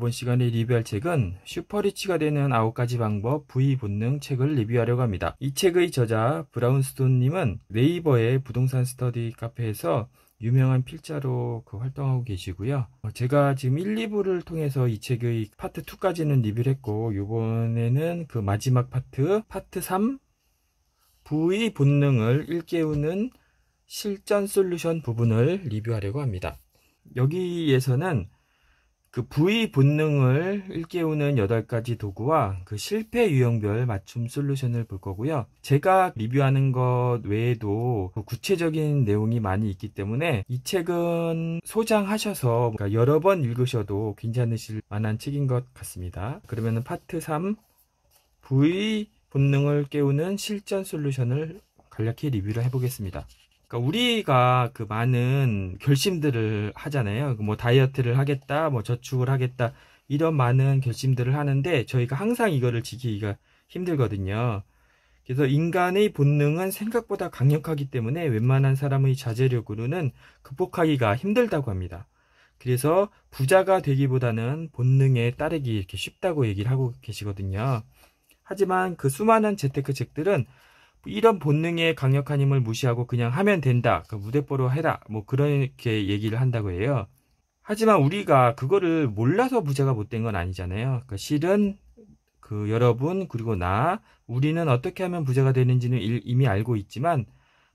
이번 시간에 리뷰할 책은 super rich가 되는 아홉 가지 방법 부의 본능 책을 리뷰하려고 합니다. 이 책의 저자 브라운스톤님은 네이버의 부동산 스터디 카페에서 유명한 필자로 그 활동하고 계시고요. 어, 제가 지금 1, 2부를 통해서 이 책의 파트 2까지는 리뷰를 했고 이번에는 그 마지막 파트 파트 3 부의 본능을 일깨우는 실전 솔루션 부분을 리뷰하려고 합니다. 여기에서는 그 V 본능을 일깨우는 8가지 도구와 그 실패 유형별 맞춤 솔루션을 볼 거고요. 제가 리뷰하는 것 외에도 그 구체적인 내용이 많이 있기 때문에 이 책은 소장하셔서 그러니까 여러 번 읽으셔도 괜찮으실 만한 책인 것 같습니다. 그러면 파트 3 V 본능을 깨우는 실전 솔루션을 간략히 리뷰를 해보겠습니다. 그러니까 우리가 그 많은 결심들을 하잖아요. 뭐 다이어트를 하겠다, 뭐 저축을 하겠다, 이런 많은 결심들을 하는데 저희가 항상 이거를 지키기가 힘들거든요. 그래서 인간의 본능은 생각보다 강력하기 때문에 웬만한 사람의 자제력으로는 극복하기가 힘들다고 합니다. 그래서 부자가 되기보다는 본능에 따르기 이렇게 쉽다고 얘기를 하고 계시거든요. 하지만 그 수많은 재테크 책들은 이런 본능의 강력한 힘을 무시하고 그냥 하면 된다. 그 무대뽀로 해라. 뭐 그렇게 얘기를 한다고 해요. 하지만 우리가 그거를 몰라서 부자가 못된 건 아니잖아요. 그 실은 그 여러분 그리고 나 우리는 어떻게 하면 부자가 되는지는 이미 알고 있지만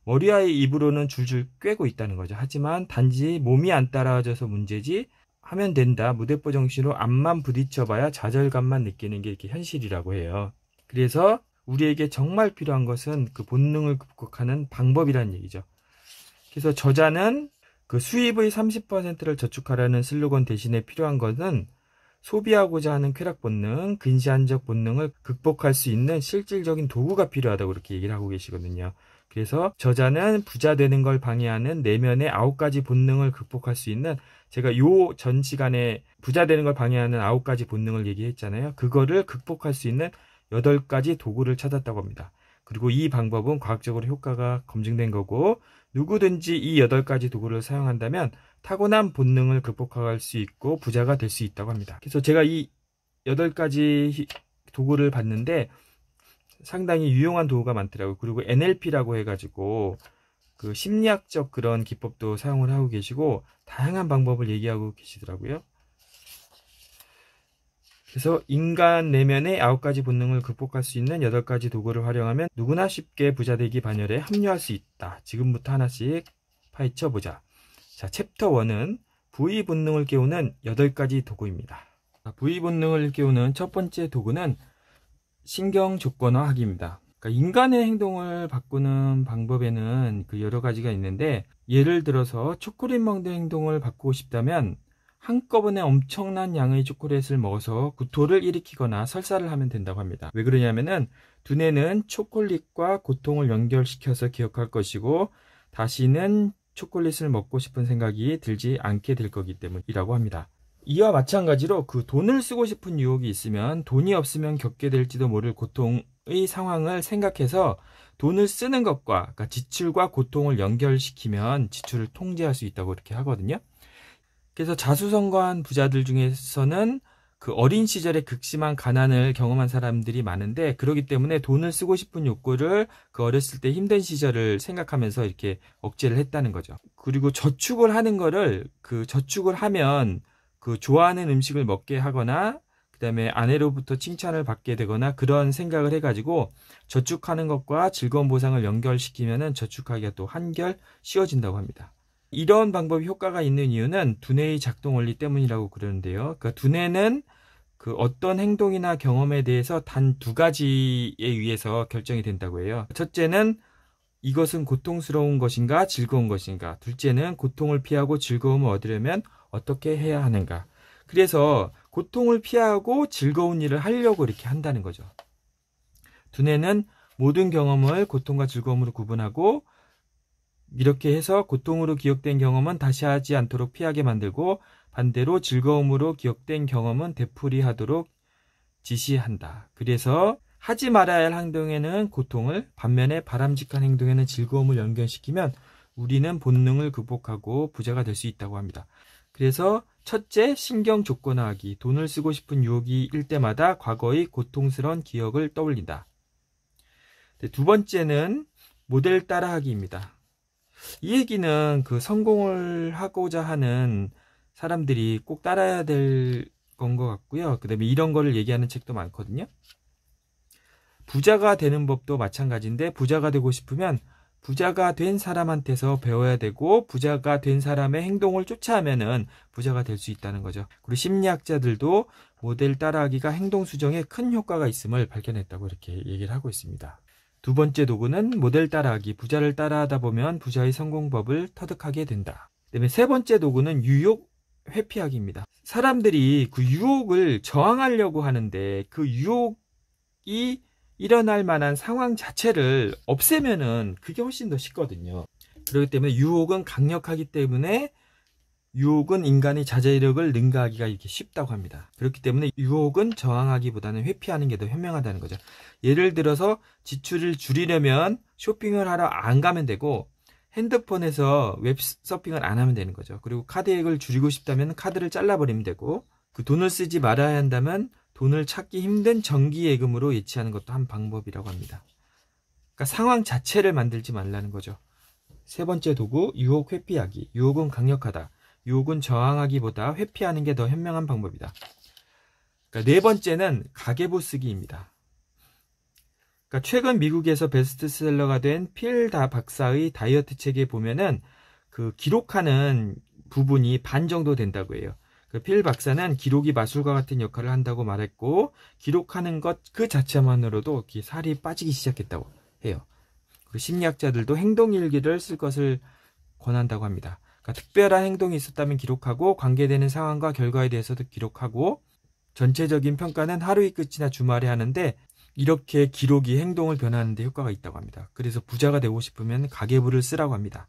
머리와 입으로는 줄줄 꿰고 있다는 거죠. 하지만 단지 몸이 안 따라와줘서 문제지 하면 된다. 무대뽀 정신으로 앞만 부딪혀봐야 좌절감만 느끼는 게 이렇게 현실이라고 해요. 그래서 우리에게 정말 필요한 것은 그 본능을 극복하는 방법이라는 얘기죠. 그래서 저자는 그 수입의 30%를 저축하라는 슬로건 대신에 필요한 것은 소비하고자 하는 쾌락 본능, 근시안적 본능을 극복할 수 있는 실질적인 도구가 필요하다고 이렇게 얘기를 하고 계시거든요. 그래서 저자는 부자 되는 걸 방해하는 내면의 아홉 가지 본능을 극복할 수 있는 제가 요 전 시간에 부자 되는 걸 방해하는 아홉 가지 본능을 얘기했잖아요. 그거를 극복할 수 있는 8가지 도구를 찾았다고 합니다. 그리고 이 방법은 과학적으로 효과가 검증된 거고 누구든지 이 8가지 도구를 사용한다면 타고난 본능을 극복할 수 있고 부자가 될 수 있다고 합니다. 그래서 제가 이 8가지 도구를 봤는데 상당히 유용한 도구가 많더라고요. 그리고 NLP라고 해가지고 그 심리학적 그런 기법도 사용을 하고 계시고 다양한 방법을 얘기하고 계시더라고요. 그래서 인간 내면의 아홉 가지 본능을 극복할 수 있는 여덟 가지 도구를 활용하면 누구나 쉽게 부자되기 반열에 합류할 수 있다. 지금부터 하나씩 파헤쳐 보자. 자, 챕터 1은 부의 본능을 깨우는 여덟 가지 도구입니다. 부의 본능을 깨우는 첫 번째 도구는 신경 조건화하기입니다. 그러니까 인간의 행동을 바꾸는 방법에는 그 여러 가지가 있는데 예를 들어서 초콜릿 먹는 행동을 바꾸고 싶다면 한꺼번에 엄청난 양의 초콜릿을 먹어서 구토를 일으키거나 설사를 하면 된다고 합니다. 왜 그러냐면은 두뇌는 초콜릿과 고통을 연결시켜서 기억할 것이고 다시는 초콜릿을 먹고 싶은 생각이 들지 않게 될 거기 때문이라고 합니다. 이와 마찬가지로 그 돈을 쓰고 싶은 유혹이 있으면 돈이 없으면 겪게 될지도 모를 고통의 상황을 생각해서 돈을 쓰는 것과 그러니까 지출과 고통을 연결시키면 지출을 통제할 수 있다고 이렇게 하거든요. 그래서 자수성가한 부자들 중에서는 그 어린 시절에 극심한 가난을 경험한 사람들이 많은데 그러기 때문에 돈을 쓰고 싶은 욕구를 그 어렸을 때 힘든 시절을 생각하면서 이렇게 억제를 했다는 거죠. 그리고 저축을 하는 거를 그 저축을 하면 그 좋아하는 음식을 먹게 하거나 그다음에 아내로부터 칭찬을 받게 되거나 그런 생각을 해가지고 저축하는 것과 즐거운 보상을 연결시키면은 저축하기가 또 한결 쉬워진다고 합니다. 이런 방법이 효과가 있는 이유는 두뇌의 작동 원리 때문이라고 그러는데요. 그러니까 두뇌는 그 어떤 행동이나 경험에 대해서 단 두 가지에 의해서 결정이 된다고 해요. 첫째는 이것은 고통스러운 것인가 즐거운 것인가. 둘째는 고통을 피하고 즐거움을 얻으려면 어떻게 해야 하는가. 그래서 고통을 피하고 즐거운 일을 하려고 이렇게 한다는 거죠. 두뇌는 모든 경험을 고통과 즐거움으로 구분하고 이렇게 해서 고통으로 기억된 경험은 다시 하지 않도록 피하게 만들고 반대로 즐거움으로 기억된 경험은 되풀이하도록 지시한다. 그래서 하지 말아야 할 행동에는 고통을 반면에 바람직한 행동에는 즐거움을 연결시키면 우리는 본능을 극복하고 부자가 될 수 있다고 합니다. 그래서 첫째, 신경 조건화하기. 돈을 쓰고 싶은 유혹이 일 때마다 과거의 고통스러운 기억을 떠올린다. 네, 두 번째는 모델 따라하기입니다. 이 얘기는 그 성공을 하고자 하는 사람들이 꼭 따라야 될 건 것 같고요. 그 다음에 이런 거를 얘기하는 책도 많거든요. 부자가 되는 법도 마찬가지인데 부자가 되고 싶으면 부자가 된 사람한테서 배워야 되고 부자가 된 사람의 행동을 쫓아하면은 부자가 될 수 있다는 거죠. 그리고 심리학자들도 모델 따라하기가 행동 수정에 큰 효과가 있음을 발견했다고 이렇게 얘기를 하고 있습니다. 두 번째 도구는 모델 따라하기. 부자를 따라하다 보면 부자의 성공법을 터득하게 된다. 그다음에 세 번째 도구는 유혹 회피하기입니다. 사람들이 그 유혹을 저항하려고 하는데 그 유혹이 일어날 만한 상황 자체를 없애면은 그게 훨씬 더 쉽거든요. 그렇기 때문에 유혹은 강력하기 때문에 유혹은 인간의 자제력을 능가하기가 이렇게 쉽다고 합니다. 그렇기 때문에 유혹은 저항하기보다는 회피하는 게 더 현명하다는 거죠. 예를 들어서 지출을 줄이려면 쇼핑을 하러 안 가면 되고 핸드폰에서 웹 서핑을 안 하면 되는 거죠. 그리고 카드액을 줄이고 싶다면 카드를 잘라버리면 되고 그 돈을 쓰지 말아야 한다면 돈을 찾기 힘든 정기예금으로 예치하는 것도 한 방법이라고 합니다. 그러니까 상황 자체를 만들지 말라는 거죠. 세 번째 도구, 유혹 회피하기. 유혹은 강력하다. 유혹은 저항하기보다 회피하는 게 더 현명한 방법이다. 그러니까 네 번째는 가계부 쓰기입니다. 그러니까 최근 미국에서 베스트셀러가 된 필다 박사의 다이어트 책에 보면은 그 기록하는 부분이 반 정도 된다고 해요. 그 필 박사는 기록이 마술과 같은 역할을 한다고 말했고 기록하는 것 그 자체만으로도 살이 빠지기 시작했다고 해요. 그리고 심리학자들도 행동일기를 쓸 것을 권한다고 합니다. 그러니까 특별한 행동이 있었다면 기록하고 관계되는 상황과 결과에 대해서도 기록하고 전체적인 평가는 하루의 끝이나 주말에 하는데 이렇게 기록이 행동을 변하는 데 효과가 있다고 합니다. 그래서 부자가 되고 싶으면 가계부를 쓰라고 합니다.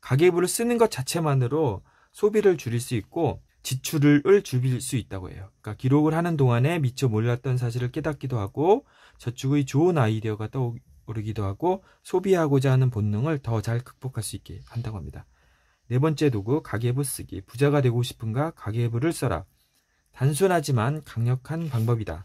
가계부를 쓰는 것 자체만으로 소비를 줄일 수 있고 지출을 줄일 수 있다고 해요. 그러니까 기록을 하는 동안에 미처 몰랐던 사실을 깨닫기도 하고 저축의 좋은 아이디어가 떠오르기도 하고 소비하고자 하는 본능을 더 잘 극복할 수 있게 한다고 합니다. 네 번째 도구 가계부 쓰기. 부자가 되고 싶은가 가계부를 써라. 단순하지만 강력한 방법이다.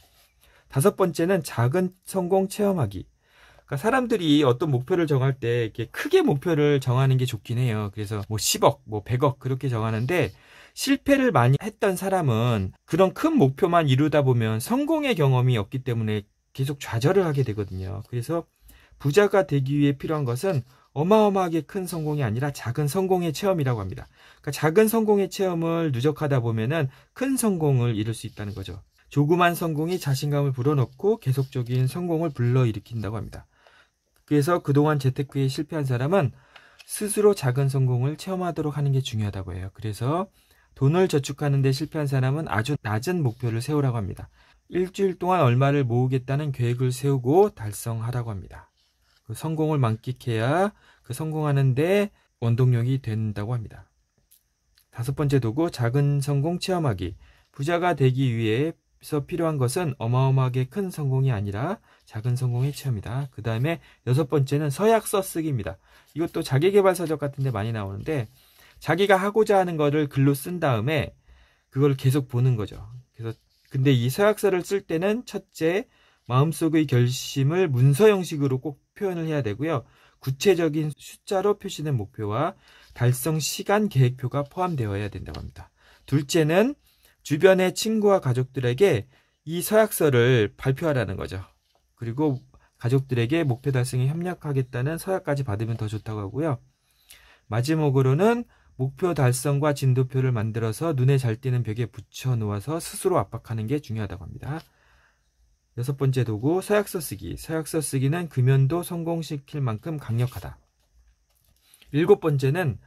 다섯 번째는 작은 성공 체험하기. 그러니까 사람들이 어떤 목표를 정할 때 이렇게 크게 목표를 정하는 게 좋긴 해요. 그래서 뭐 10억, 뭐 100억 그렇게 정하는데 실패를 많이 했던 사람은 그런 큰 목표만 이루다 보면 성공의 경험이 없기 때문에 계속 좌절을 하게 되거든요. 그래서 부자가 되기 위해 필요한 것은 어마어마하게 큰 성공이 아니라 작은 성공의 체험이라고 합니다. 그러니까 작은 성공의 체험을 누적하다 보면은 큰 성공을 이룰 수 있다는 거죠. 조그만 성공이 자신감을 불어넣고 계속적인 성공을 불러일으킨다고 합니다. 그래서 그동안 재테크에 실패한 사람은 스스로 작은 성공을 체험하도록 하는 게 중요하다고 해요. 그래서 돈을 저축하는 데 실패한 사람은 아주 낮은 목표를 세우라고 합니다. 일주일 동안 얼마를 모으겠다는 계획을 세우고 달성하라고 합니다. 그 성공을 만끽해야 그 성공하는데 원동력이 된다고 합니다. 다섯 번째 도구, 작은 성공 체험하기. 부자가 되기 위해서 필요한 것은 어마어마하게 큰 성공이 아니라 작은 성공의 체험이다. 그 다음에 여섯 번째는 서약서 쓰기입니다. 이것도 자기개발서적 같은 데 많이 나오는데 자기가 하고자 하는 거를 글로 쓴 다음에 그걸 계속 보는 거죠. 그래서 근데 이 서약서를 쓸 때는 첫째 마음속의 결심을 문서 형식으로 꼭 표현을 해야 되고요. 구체적인 숫자로 표시된 목표와 달성 시간 계획표가 포함되어야 된다고 합니다. 둘째는 주변의 친구와 가족들에게 이 서약서를 발표하라는 거죠. 그리고 가족들에게 목표 달성에 협력하겠다는 서약까지 받으면 더 좋다고 하고요. 마지막으로는 목표 달성과 진도표를 만들어서 눈에 잘 띄는 벽에 붙여 놓아서 스스로 압박하는 게 중요하다고 합니다. 여섯 번째 도구, 서약서 쓰기. 서약서 쓰기는 금연도 성공시킬 만큼 강력하다. 일곱 번째는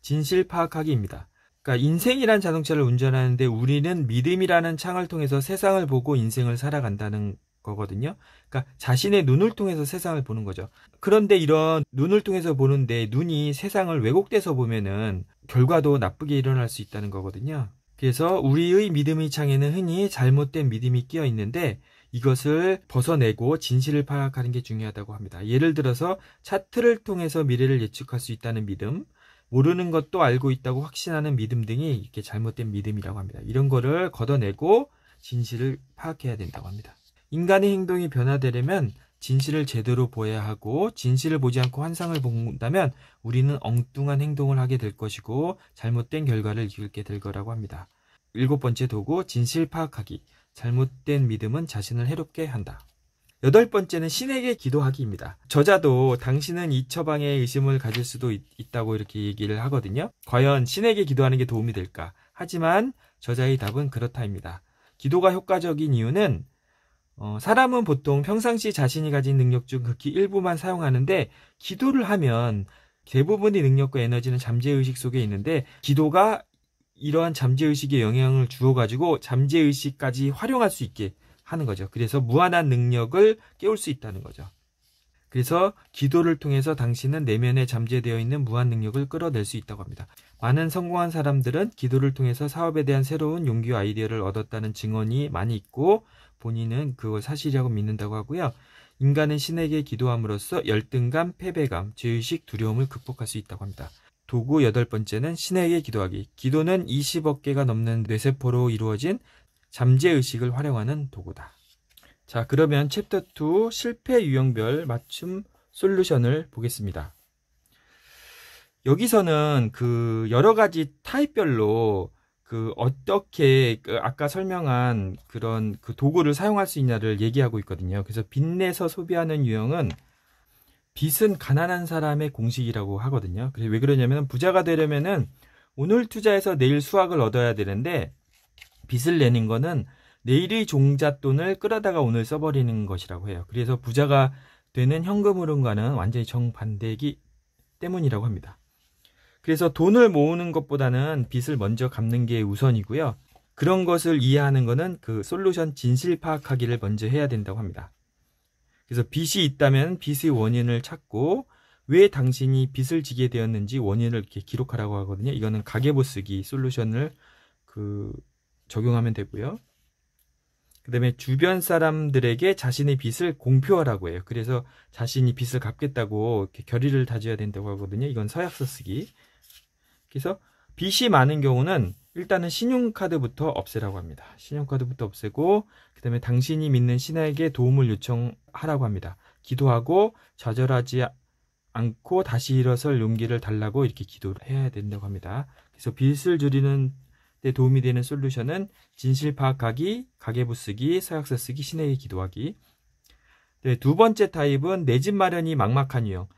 진실 파악하기입니다. 그러니까 인생이란 자동차를 운전하는데 우리는 믿음이라는 창을 통해서 세상을 보고 인생을 살아간다는 거거든요. 그러니까 자신의 눈을 통해서 세상을 보는 거죠. 그런데 이런 눈을 통해서 보는데 눈이 세상을 왜곡돼서 보면은 결과도 나쁘게 일어날 수 있다는 거거든요. 그래서 우리의 믿음의 창에는 흔히 잘못된 믿음이 끼어 있는데 이것을 벗어내고 진실을 파악하는 게 중요하다고 합니다. 예를 들어서 차트를 통해서 미래를 예측할 수 있다는 믿음, 모르는 것도 알고 있다고 확신하는 믿음 등이 이렇게 잘못된 믿음이라고 합니다. 이런 거를 걷어내고 진실을 파악해야 된다고 합니다. 인간의 행동이 변화되려면 진실을 제대로 보아야 하고 진실을 보지 않고 환상을 본다면 우리는 엉뚱한 행동을 하게 될 것이고 잘못된 결과를 이끌게 될 거라고 합니다. 일곱 번째 도구 진실 파악하기. 잘못된 믿음은 자신을 해롭게 한다. 여덟 번째는 신에게 기도하기입니다. 저자도 당신은 이 처방에 의심을 가질 수도 있, 다고 이렇게 얘기를 하거든요. 과연 신에게 기도하는 게 도움이 될까? 하지만 저자의 답은 그렇다입니다. 기도가 효과적인 이유는 어, 사람은 보통 평상시 자신이 가진 능력 중 극히 일부만 사용하는데 기도를 하면 대부분의 능력과 에너지는 잠재의식 속에 있는데 기도가 이러한 잠재의식에 영향을 주어가지고 잠재의식까지 활용할 수 있게 하는 거죠. 그래서 무한한 능력을 깨울 수 있다는 거죠. 그래서 기도를 통해서 당신은 내면에 잠재되어 있는 무한 능력을 끌어낼 수 있다고 합니다. 많은 성공한 사람들은 기도를 통해서 사업에 대한 새로운 용기와 아이디어를 얻었다는 증언이 많이 있고 본인은 그걸 사실이라고 믿는다고 하고요. 인간은 신에게 기도함으로써 열등감, 패배감, 죄의식, 두려움을 극복할 수 있다고 합니다. 도구 여덟 번째는 신에게 기도하기. 기도는 20억 개가 넘는 뇌세포로 이루어진 잠재의식을 활용하는 도구다. 자, 그러면 챕터 2 실패 유형별 맞춤 솔루션을 보겠습니다. 여기서는 그 여러 가지 타입별로 그 어떻게 그 아까 설명한 그런 그 도구를 사용할 수 있냐를 얘기하고 있거든요. 그래서 빚내서 소비하는 유형은 빚은 가난한 사람의 공식이라고 하거든요. 그래서 왜 그러냐면 부자가 되려면은 오늘 투자해서 내일 수확을 얻어야 되는데 빚을 내는 거는 내일의 종잣돈을 끌어다가 오늘 써버리는 것이라고 해요. 그래서 부자가 되는 현금 흐름과는 완전히 정반대이기 때문이라고 합니다. 그래서 돈을 모으는 것보다는 빚을 먼저 갚는 게 우선이고요. 그런 것을 이해하는 것은 그 솔루션 진실 파악하기를 먼저 해야 된다고 합니다. 그래서 빚이 있다면 빚의 원인을 찾고 왜 당신이 빚을 지게 되었는지 원인을 이렇게 기록하라고 하거든요. 이거는 가계부 쓰기 솔루션을 그 적용하면 되고요. 그 다음에 주변 사람들에게 자신의 빚을 공표하라고 해요. 그래서 자신이 빚을 갚겠다고 결의를 다져야 된다고 하거든요. 이건 서약서 쓰기. 그래서 빚이 많은 경우는 일단은 신용카드부터 없애라고 합니다. 신용카드부터 없애고 그 다음에 당신이 믿는 신에게 도움을 요청하라고 합니다. 기도하고 좌절하지 않고 다시 일어설 용기를 달라고 이렇게 기도를 해야 된다고 합니다. 그래서 빚을 줄이는 데 도움이 되는 솔루션은 진실 파악하기, 가계부 쓰기, 서약서 쓰기, 신에게 기도하기. 네, 두 번째 타입은 내 집 마련이 막막한 유형.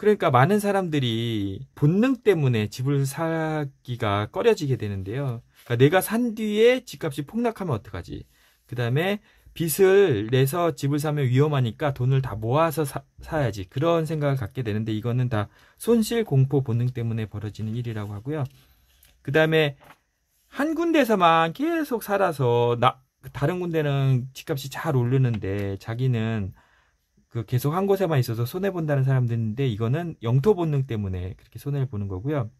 그러니까 많은 사람들이 본능 때문에 집을 사기가 꺼려지게 되는데요. 그러니까 내가 산 뒤에 집값이 폭락하면 어떡하지? 그 다음에 빚을 내서 집을 사면 위험하니까 돈을 다 모아서 사, 사야지. 그런 생각을 갖게 되는데 이거는 다 손실 공포 본능 때문에 벌어지는 일이라고 하고요. 그 다음에 한 군데서만 계속 살아서 나, 다른 군데는 집값이 잘 오르는데 자기는 그 계속 한 곳에만 있어서 손해 본다는 사람들인데 이거는 영토 본능 때문에 그렇게 손해를 보는 거고요.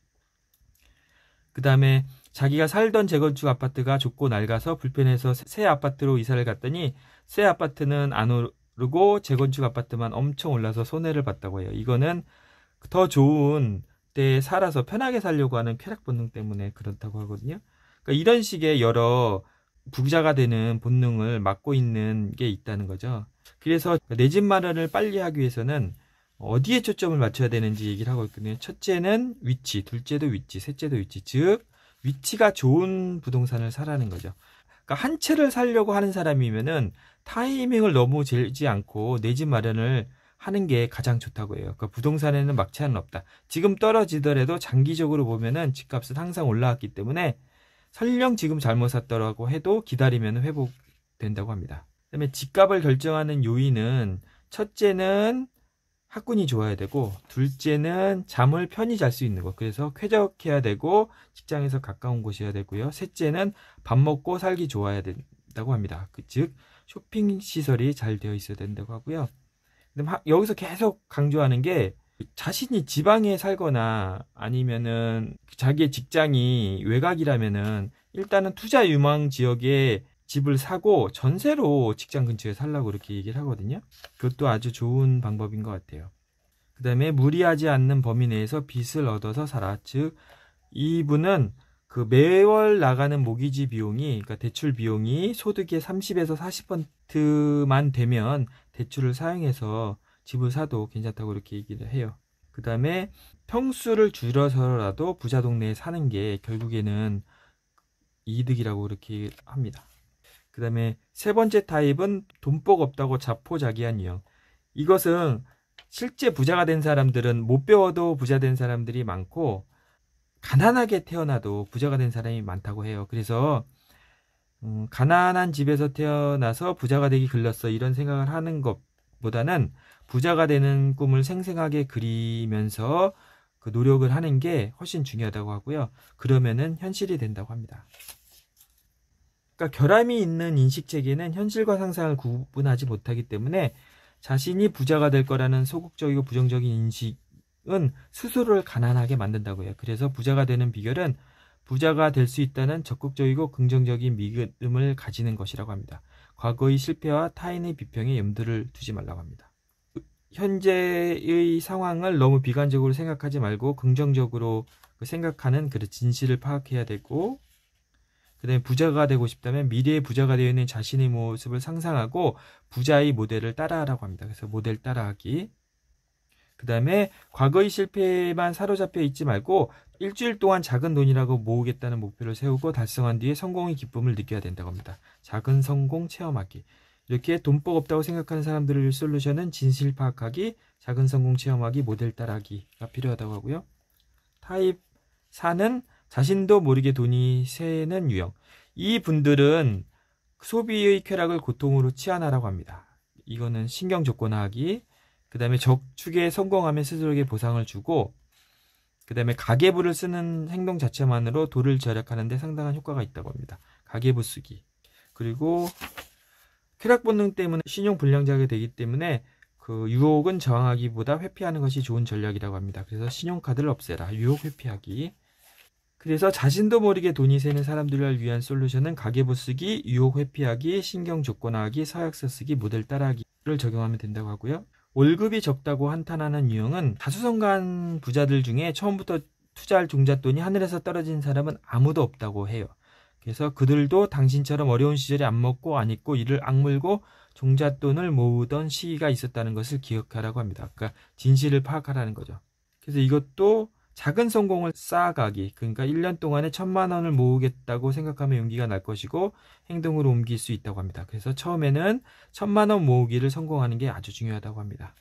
그 다음에 자기가 살던 재건축 아파트가 좁고 낡아서 불편해서 새 아파트로 이사를 갔더니 새 아파트는 안 오르고 재건축 아파트만 엄청 올라서 손해를 봤다고 해요. 이거는 더 좋은 때에 살아서 편하게 살려고 하는 쾌락 본능 때문에 그렇다고 하거든요. 그러니까 이런 식의 여러 부자가 되는 본능을 맡고 있는 게 있다는 거죠. 그래서 내 집 마련을 빨리 하기 위해서는 어디에 초점을 맞춰야 되는지 얘기를 하고 있거든요. 첫째는 위치, 둘째도 위치, 셋째도 위치. 즉, 위치가 좋은 부동산을 사라는 거죠. 그러니까 한 채를 살려고 하는 사람이면은 타이밍을 너무 재지 않고 내 집 마련을 하는 게 가장 좋다고 해요. 그러니까 부동산에는 막차는 없다. 지금 떨어지더라도 장기적으로 보면은 집값은 항상 올라왔기 때문에 설령 지금 잘못 샀더라고 해도 기다리면 회복된다고 합니다. 그다음에 집값을 결정하는 요인은 첫째는 학군이 좋아야 되고 둘째는 잠을 편히 잘 수 있는 것 그래서 쾌적해야 되고 직장에서 가까운 곳이어야 되고요. 셋째는 밥 먹고 살기 좋아야 된다고 합니다. 그, 즉 쇼핑 시설이 잘 되어 있어야 된다고 하고요. 여기서 계속 강조하는 게 자신이 지방에 살거나 아니면은 자기의 직장이 외곽이라면은 일단은 투자 유망 지역에 집을 사고 전세로 직장 근처에 살라고 이렇게 얘기를 하거든요. 그것도 아주 좋은 방법인 것 같아요. 그 다음에 무리하지 않는 범위 내에서 빚을 얻어서 살아. 즉, 이분은 그 매월 나가는 모기지 비용이, 그러니까 대출 비용이 소득의 30에서 40%만 되면 대출을 사용해서 집을 사도 괜찮다고 이렇게 얘기를 해요. 그 다음에 평수를 줄여서라도 부자 동네에 사는 게 결국에는 이득이라고 그렇게 합니다. 그 다음에 세 번째 타입은 돈복 없다고 자포자기한 유형. 이것은 실제 부자가 된 사람들은 못 배워도 부자 된 사람들이 많고 가난하게 태어나도 부자가 된 사람이 많다고 해요. 그래서 음, 가난한 집에서 태어나서 부자가 되기 글렀어 이런 생각을 하는 것보다는 부자가 되는 꿈을 생생하게 그리면서 그 노력을 하는 게 훨씬 중요하다고 하고요. 그러면은 현실이 된다고 합니다. 그러니까 결함이 있는 인식 체계는 현실과 상상을 구분하지 못하기 때문에 자신이 부자가 될 거라는 소극적이고 부정적인 인식은 스스로를 가난하게 만든다고 해요. 그래서 부자가 되는 비결은 부자가 될 수 있다는 적극적이고 긍정적인 믿음을 가지는 것이라고 합니다. 과거의 실패와 타인의 비평에 염두를 두지 말라고 합니다. 현재의 상황을 너무 비관적으로 생각하지 말고 긍정적으로 그 생각하는 그 진실을 파악해야 되고 그다음에 부자가 되고 싶다면 미래의 부자가 되어 있는 자신의 모습을 상상하고 부자의 모델을 따라하라고 합니다. 그래서 모델 따라하기. 그다음에 과거의 실패에만 사로잡혀 있지 말고 일주일 동안 작은 돈이라고 모으겠다는 목표를 세우고 달성한 뒤에 성공의 기쁨을 느껴야 된다고 합니다. 작은 성공 체험하기. 이렇게 돈복 없다고 생각하는 사람들을 솔루션은 진실 파악하기, 작은 성공 체험하기, 모델 따라하기가 필요하다고 하고요. 타입 4는 자신도 모르게 돈이 새는 유형. 이 분들은 소비의 쾌락을 고통으로 치환하라고 합니다. 이거는 신경 조건화하기, 그 다음에 적축에 성공하면 스스로에게 보상을 주고, 그 다음에 가계부를 쓰는 행동 자체만으로 돈을 절약하는데 상당한 효과가 있다고 합니다. 가계부 쓰기. 그리고 쾌락 본능 때문에 신용 불량자가 되기 때문에 그 유혹은 저항하기보다 회피하는 것이 좋은 전략이라고 합니다. 그래서 신용카드를 없애라. 유혹 회피하기. 그래서 자신도 모르게 돈이 새는 사람들을 위한 솔루션은 가계부 쓰기, 유혹 회피하기, 신경 조건화하기, 서약서 쓰기, 모델 따라하기를 적용하면 된다고 하고요. 월급이 적다고 한탄하는 유형은 다수성간 부자들 중에 처음부터 투자할 종잣돈이 하늘에서 떨어진 사람은 아무도 없다고 해요. 그래서 그들도 당신처럼 어려운 시절에 안 먹고 안 입고 이를 악물고 종잣돈을 모으던 시기가 있었다는 것을 기억하라고 합니다. 그러니까 진실을 파악하라는 거죠. 그래서 이것도 작은 성공을 쌓아가기, 그러니까 1년 동안에 천만 원을 모으겠다고 생각하면 용기가 날 것이고 행동으로 옮길 수 있다고 합니다. 그래서 처음에는 천만 원 모으기를 성공하는 게 아주 중요하다고 합니다.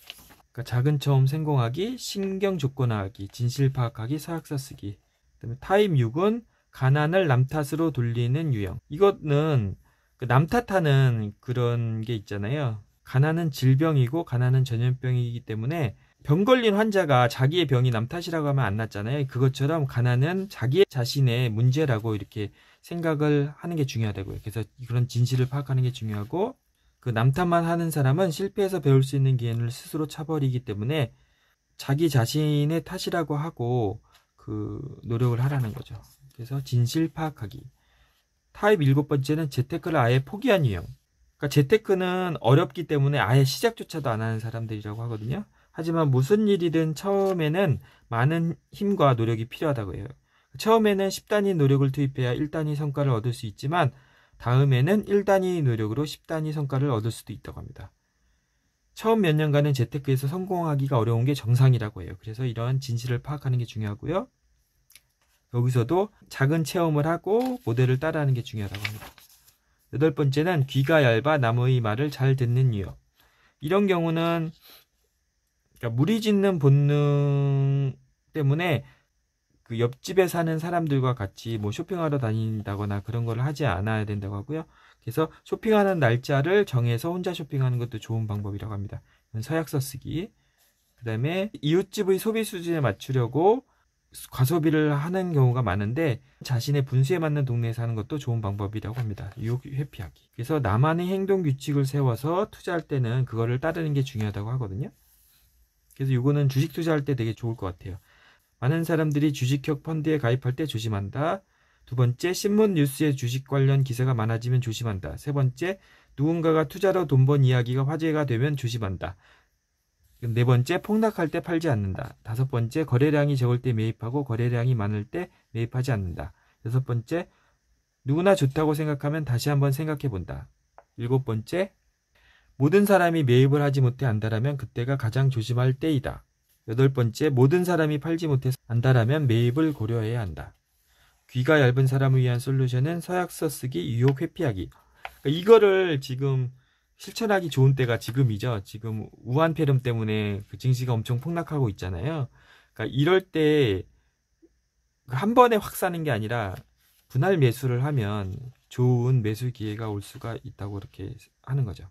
그러니까 작은 처음 성공하기, 신경 조건화하기, 진실 파악하기, 사학서 쓰기. 그다음에 타입 6은 가난을 남 탓으로 돌리는 유형. 이거는 그남 탓하는 그런 게 있잖아요. 가난은 질병이고 가난은 전염병이기 때문에 병 걸린 환자가 자기의 병이 남 탓이라고 하면 안 낫잖아요. 그것처럼 가난은 자기 자신의 문제라고 이렇게 생각을 하는 게 중요하다고요. 그래서 그런 진실을 파악하는 게 중요하고 그 남탓만 하는 사람은 실패해서 배울 수 있는 기회를 스스로 차버리기 때문에 자기 자신의 탓이라고 하고 그 노력을 하라는 거죠. 그래서 진실 파악하기. 타입 일곱 번째는 재테크를 아예 포기한 유형. 그러니까 재테크는 어렵기 때문에 아예 시작조차도 안 하는 사람들이라고 하거든요. 하지만 무슨 일이든 처음에는 많은 힘과 노력이 필요하다고 해요. 처음에는 10단위 노력을 투입해야 1단위 성과를 얻을 수 있지만 다음에는 1단위 노력으로 10단위 성과를 얻을 수도 있다고 합니다. 처음 몇 년간은 재테크에서 성공하기가 어려운 게 정상이라고 해요. 그래서 이러한 진실을 파악하는 게 중요하고요. 여기서도 작은 체험을 하고 모델을 따라하는 게 중요하다고 합니다. 여덟 번째는 귀가 얇아 남의 말을 잘 듣는 유형. 이런 경우는 그러니까 무리 짓는 본능 때문에 그 옆집에 사는 사람들과 같이 뭐 쇼핑하러 다닌다거나 그런 걸 하지 않아야 된다고 하고요. 그래서 쇼핑하는 날짜를 정해서 혼자 쇼핑하는 것도 좋은 방법이라고 합니다. 서약서 쓰기. 그 다음에 이웃집의 소비 수준에 맞추려고 과소비를 하는 경우가 많은데 자신의 분수에 맞는 동네에 사는 것도 좋은 방법이라고 합니다. 유혹 회피하기. 그래서 나만의 행동 규칙을 세워서 투자할 때는 그거를 따르는 게 중요하다고 하거든요. 그래서 이거는 주식 투자할 때 되게 좋을 것 같아요. 많은 사람들이 주식형 펀드에 가입할 때 조심한다. 두 번째, 신문 뉴스에 주식 관련 기사가 많아지면 조심한다. 세 번째, 누군가가 투자로 돈 번 이야기가 화제가 되면 조심한다. 네 번째, 폭락할 때 팔지 않는다. 다섯 번째, 거래량이 적을 때 매입하고 거래량이 많을 때 매입하지 않는다. 여섯 번째, 누구나 좋다고 생각하면 다시 한번 생각해 본다. 일곱 번째, 모든 사람이 매입을 하지 못해 안다라면 그때가 가장 조심할 때이다. 여덟 번째, 모든 사람이 팔지 못해 안다라면 매입을 고려해야 한다. 귀가 얇은 사람을 위한 솔루션은 서약서 쓰기, 유혹 회피하기. 그러니까 이거를 지금 실천하기 좋은 때가 지금이죠. 지금 우한 폐렴 때문에 그 증시가 엄청 폭락하고 있잖아요. 그러니까 이럴 때 한 번에 확 사는 게 아니라 분할 매수를 하면 좋은 매수 기회가 올 수가 있다고 이렇게 하는 거죠.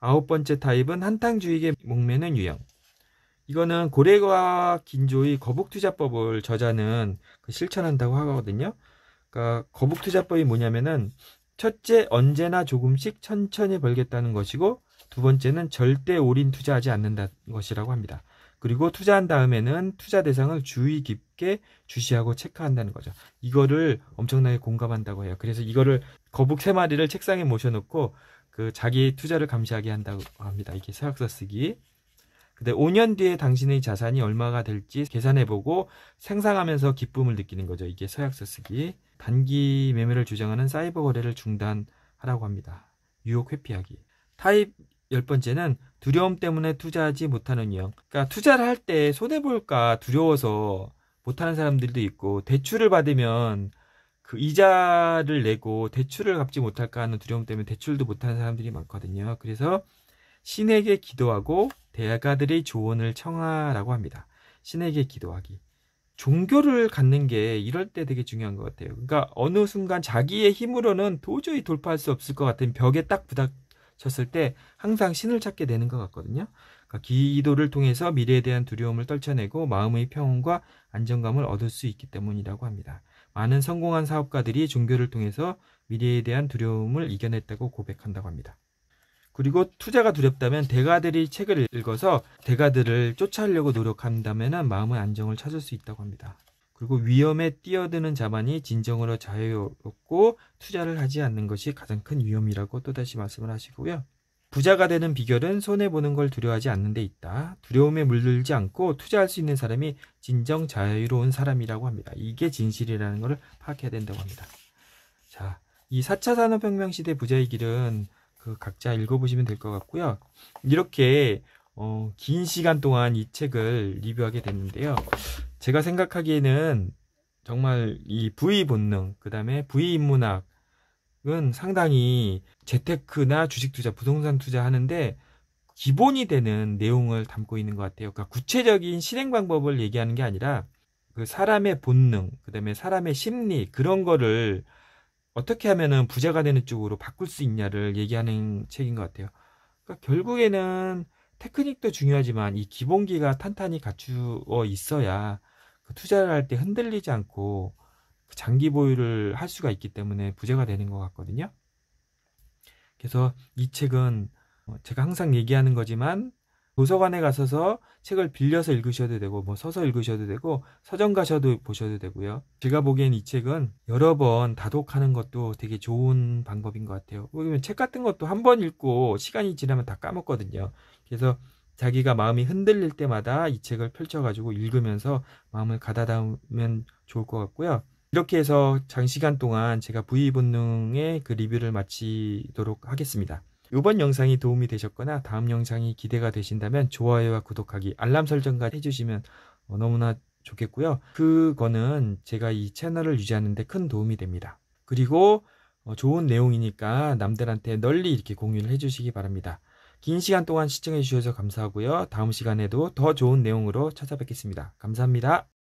아홉 번째 타입은 한탕주의에 목매는 유형. 이거는 고래과 긴조의 거북투자법을 저자는 그 실천한다고 하거든요. 그러니까 거북투자법이 뭐냐면은 첫째, 언제나 조금씩 천천히 벌겠다는 것이고, 두 번째는 절대 올인 투자하지 않는다는 것이라고 합니다. 그리고 투자한 다음에는 투자 대상을 주의 깊게 주시하고 체크한다는 거죠. 이거를 엄청나게 공감한다고 해요. 그래서 이거를 거북 세 마리를 책상에 모셔놓고 그 자기 투자를 감시하게 한다고 합니다. 이게 서약서 쓰기. 근데 5년 뒤에 당신의 자산이 얼마가 될지 계산해보고 생상하면서 기쁨을 느끼는 거죠. 이게 서약서 쓰기. 단기 매매를 주장하는 사이버 거래를 중단하라고 합니다. 유혹 회피하기. 타입 열 번째는 두려움 때문에 투자하지 못하는 유형. 그러니까 투자를 할 때 손해볼까 두려워서 못하는 사람들도 있고, 대출을 받으면 그 이자를 내고 대출을 갚지 못할까 하는 두려움 때문에 대출도 못하는 사람들이 많거든요. 그래서 신에게 기도하고 대가들의 조언을 청하라고 합니다. 신에게 기도하기. 종교를 갖는 게 이럴 때 되게 중요한 것 같아요. 그러니까 어느 순간 자기의 힘으로는 도저히 돌파할 수 없을 것 같은 벽에 딱 부닥쳤을 때 항상 신을 찾게 되는 것 같거든요. 그러니까 기도를 통해서 미래에 대한 두려움을 떨쳐내고 마음의 평온과 안정감을 얻을 수 있기 때문이라고 합니다. 많은 성공한 사업가들이 종교를 통해서 미래에 대한 두려움을 이겨냈다고 고백한다고 합니다. 그리고 투자가 두렵다면 대가들이 책을 읽어서 대가들을 쫓아하려고 노력한다면 마음의 안정을 찾을 수 있다고 합니다. 그리고 위험에 뛰어드는 자만이 진정으로 자유롭고 투자를 하지 않는 것이 가장 큰 위험이라고 또다시 말씀을 하시고요. 부자가 되는 비결은 손해보는 걸 두려워하지 않는 데 있다. 두려움에 물들지 않고 투자할 수 있는 사람이 진정 자유로운 사람이라고 합니다. 이게 진실이라는 것을 파악해야 된다고 합니다. 자, 이 4차 산업혁명 시대 부자의 길은 그 각자 읽어보시면 될 것 같고요. 이렇게 어, 긴 시간 동안 이 책을 리뷰하게 됐는데요. 제가 생각하기에는 정말 이 부의 본능, 그 다음에 부의 인문학은 상당히 재테크나 주식 투자, 부동산 투자 하는데 기본이 되는 내용을 담고 있는 것 같아요. 그러니까 구체적인 실행 방법을 얘기하는 게 아니라 그 사람의 본능, 그 다음에 사람의 심리, 그런 거를 어떻게 하면은 부자가 되는 쪽으로 바꿀 수 있냐를 얘기하는 책인 것 같아요. 그러니까 결국에는 테크닉도 중요하지만 이 기본기가 탄탄히 갖추어 있어야 그 투자를 할 때 흔들리지 않고 그 장기 보유를 할 수가 있기 때문에 부자가 되는 것 같거든요. 그래서 이 책은 어, 제가 항상 얘기하는 거지만 도서관에 가서서 책을 빌려서 읽으셔도 되고 뭐 서서 읽으셔도 되고 서점 가셔도 보셔도 되고요. 제가 보기엔 이 책은 여러 번 다독하는 것도 되게 좋은 방법인 것 같아요. 왜냐면 책 같은 것도 한 번 읽고 시간이 지나면 다 까먹거든요. 그래서 자기가 마음이 흔들릴 때마다 이 책을 펼쳐가지고 읽으면서 마음을 가다듬으면 좋을 것 같고요. 이렇게 해서 장시간 동안 제가 부의본능의 그 리뷰를 마치도록 하겠습니다. 이번 영상이 도움이 되셨거나 다음 영상이 기대가 되신다면 좋아요와 구독하기, 알람 설정까지 해주시면 어, 너무나 좋겠고요. 그거는 제가 이 채널을 유지하는 데 큰 도움이 됩니다. 그리고 어, 좋은 내용이니까 남들한테 널리 이렇게 공유를 해주시기 바랍니다. 긴 시간 동안 시청해 주셔서 감사하고요. 다음 시간에도 더 좋은 내용으로 찾아뵙겠습니다. 감사합니다.